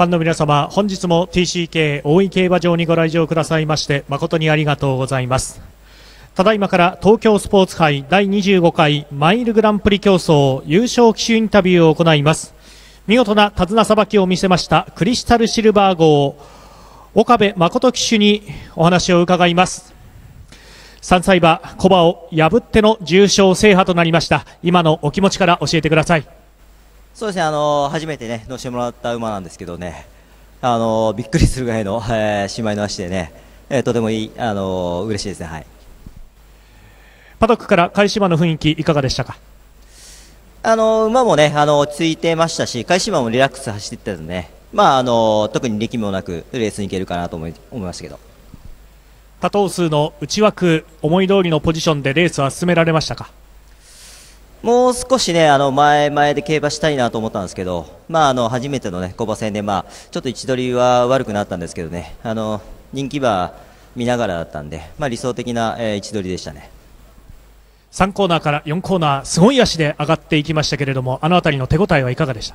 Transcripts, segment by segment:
ファンの皆様、本日も TCK 大井競馬場にご来場くださいまして誠にありがとうございます。ただいまから東京スポーツ杯第25回マイルグランプリ競争優勝騎手インタビューを行います。見事な手綱さばきを見せましたクリスタルシルバー号岡部誠騎手にお話を伺います。3歳馬コバを破っての重賞制覇となりました。今のお気持ちから教えてください。そうですね、あの初めてね乗せてもらった馬なんですけどね、あのびっくりするぐらいの、えー、姉妹の足でね、えーとてもいい、あの嬉しいですね、はい。パドックから返し馬の雰囲気いかがでしたか？あの馬もね、あの落ち着いてましたし、返し馬もリラックス走ってたのでね、まああの特に力みもなくレースに行けるかなと思い思いましたけど。多頭数の内枠思い通りのポジションでレースは進められましたか？もう少しね、あの前前で競馬したいなと思ったんですけど、まああの初めてのね、小馬戦でまあちょっと位置取りは悪くなったんですけどね、あの人気馬見ながらだったんで、まあ理想的な、えー、位置取りでしたね。3コーナーから4コーナーすごい足で上がっていきましたけれどもあの辺りの手応えはいかがでした？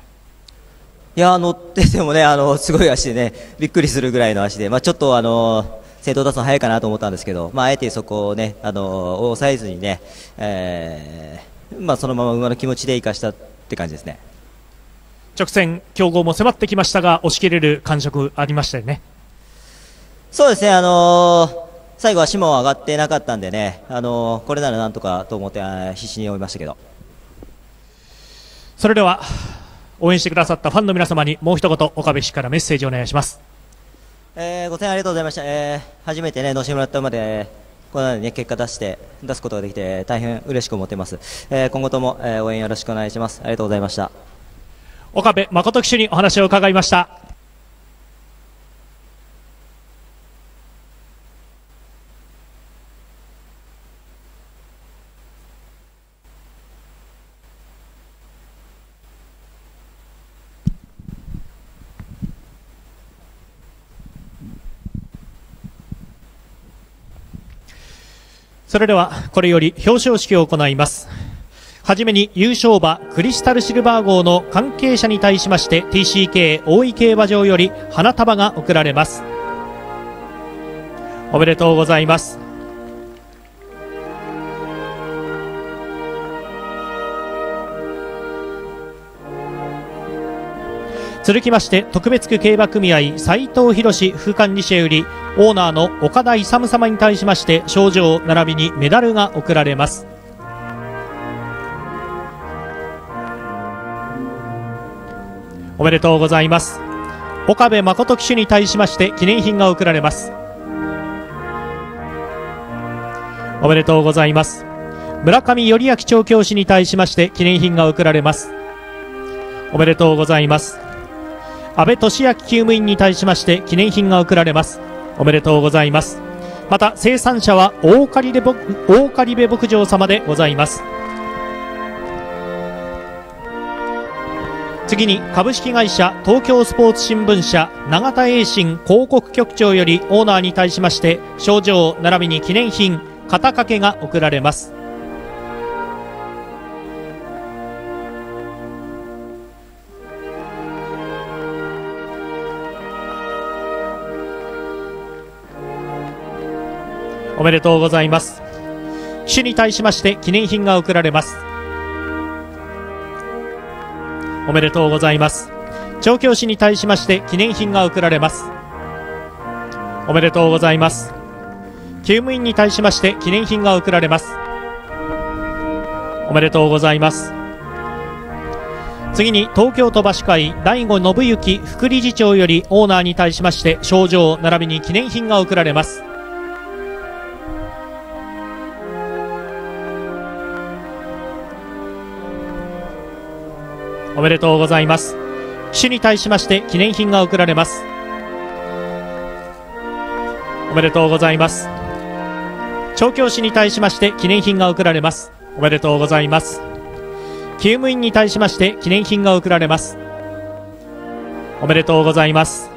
いや乗っててもねあのすごい足でねびっくりするぐらいの足で、まあ、ちょっとあの先頭出すの早いかなと思ったんですけど、まあ、あえてそこをねあの抑えずにね、えーまあ、そのまま馬の気持ちで生かしたって感じですね。直線競合も迫ってきましたが押し切れる感触ありましたよね。そうですね。あのー最後足も上がってなかったんでね、あのーこれならなんとかと思って必死に追いましたけど。それでは応援してくださったファンの皆様にもう一言岡部氏からメッセージをお願いします。えーご声援ありがとうございました、えー初めてね乗せてもらった馬でこのようにね結果出して出すことができて大変嬉しく思っています、えー今後とも、えー応援よろしくお願いします。ありがとうございました。岡部誠騎手にお話を伺いました。それではこれより表彰式を行います。はじめに優勝馬クリスタルシルバー号の関係者に対しまして TCK 大井競馬場より花束が贈られます。おめでとうございます。続きまして特別区競馬組合斉藤博副管理者よりオーナーの岡田勇様に対しまして賞状並びにメダルが贈られます。おめでとうございます。岡部誠騎手に対しまして記念品が贈られます。おめでとうございます。村上頼明調教師に対しまして記念品が贈られます。おめでとうございます。安倍俊明厩務員に対しまして記念品が贈られます。おめでとうございます。また生産者は大狩部大狩部牧場様でございます。次に株式会社東京スポーツ新聞社永田栄信広告局長よりオーナーに対しまして賞状並びに記念品肩掛けが贈られます。おめでとうございます。騎手に対しまして記念品が贈られます。おめでとうございます。調教師に対しまして記念品が贈られます。おめでとうございます。厩務員に対しまして記念品が贈られます。おめでとうございます。次に東京都馬主会大吾信之副理事長よりオーナーに対しまして賞状並びに記念品が贈られます。おめでとうございます。主に対しまして記念品が贈られます。おめでとうございます。調教師に対しまして記念品が贈られます。おめでとうございます。厩務員に対しまして記念品が贈られます。おめでとうございます。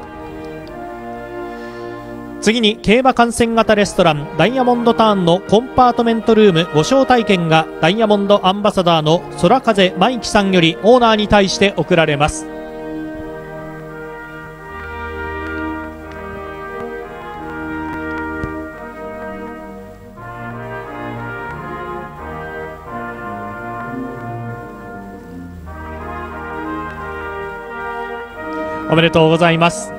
次に競馬観戦型レストランダイヤモンドターンのコンパートメントルームご招待券がダイヤモンドアンバサダーの空風舞樹さんよりオーナーに対して贈られます。おめでとうございます。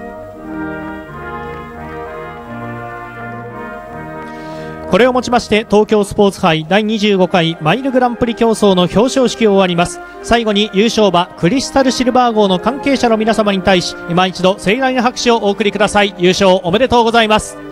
これをもちまして東京スポーツ杯第25回マイルグランプリ競争の表彰式を終わります。最後に優勝馬クリスタルシルバー号の関係者の皆様に対し今一度盛大な拍手をお送りください。優勝おめでとうございます。